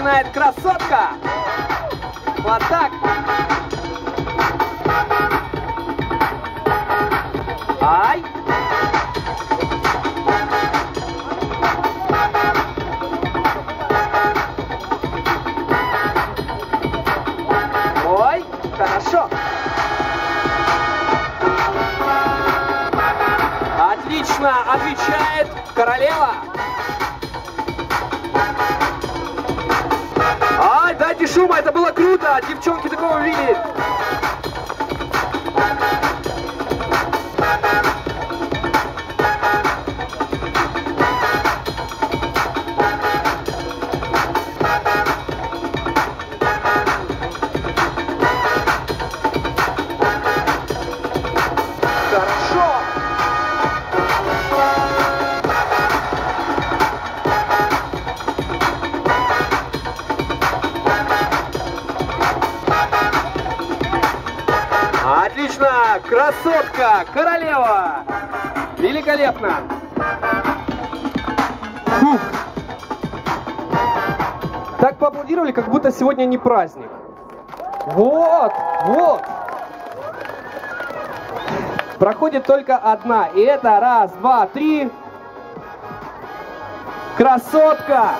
начинает красотка. Вот так. Ай. Ой, хорошо. Отлично отвечает королева. Шума, это было круто. Девчонки такого видели. Отлично! Красотка! Королева! Великолепно! Фух. Так поаплодировали, как будто сегодня не праздник. Вот, вот. Проходит только одна. И это раз, два, три. Красотка!